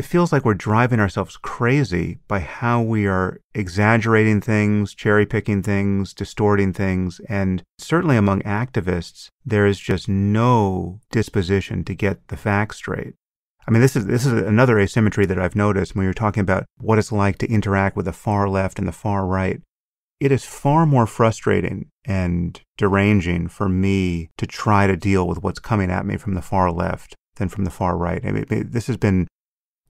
it feels like we're driving ourselves crazy by how we are exaggerating things, cherry picking things, distorting things. And certainly among activists, there is just no disposition to get the facts straight. I mean, this is, this is another asymmetry that I've noticed when you're talking about what it's like to interact with the far left and the far right. It is far more frustrating and deranging for me to try to deal with what's coming at me from the far left than from the far right. I mean, this has been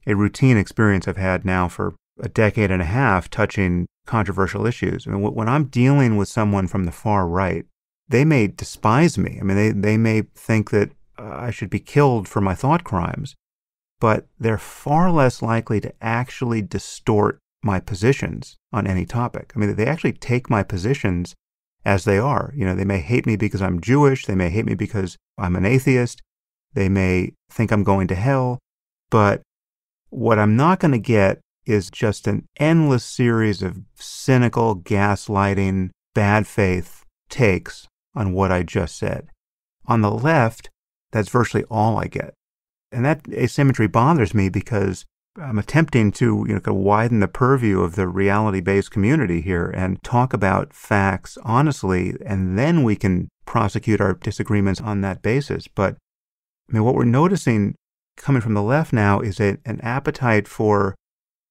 a routine experience I've had now for a decade and a half touching controversial issues. I mean, when I'm dealing with someone from the far right, they may despise me. I mean, they, they may think that uh, I should be killed for my thought crimes, but they're far less likely to actually distort my positions on any topic. I mean, they actually take my positions as they are. You know, they may hate me because I'm Jewish. They may hate me because I'm an atheist. They may think I'm going to hell. But what I'm not going to get is just an endless series of cynical, gaslighting, bad faith takes on what I just said. On the left, that's virtually all I get. And that asymmetry bothers me because I'm attempting to you know, widen the purview of the reality based community here and talk about facts honestly, and then we can prosecute our disagreements on that basis. But I mean, what we're noticing coming from the left now is a, an appetite for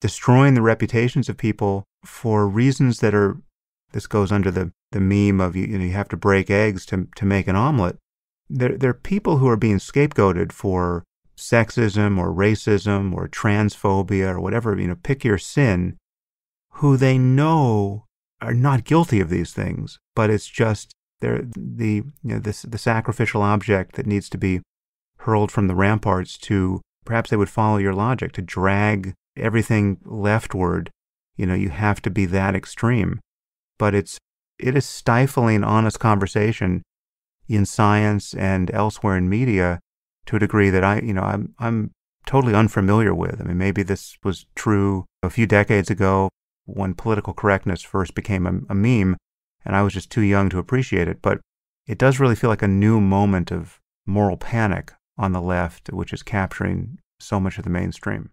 destroying the reputations of people for reasons that are this goes under the, the meme of you, you know you have to break eggs to to make an omelet. There there are people who are being scapegoated for sexism or racism or transphobia or whatever, you know, pick your sin, who they know are not guilty of these things, but it's just they're the you know this the sacrificial object that needs to be hurled from the ramparts to perhaps they would follow your logic to drag everything leftward. You know, you have to be that extreme. But it's it is stifling honest conversation in science and elsewhere in media to a degree that I, you know, I'm I'm totally unfamiliar with. I mean, maybe this was true a few decades ago when political correctness first became a, a meme, and I was just too young to appreciate it. But it does really feel like a new moment of moral panic on the left, which is capturing so much of the mainstream.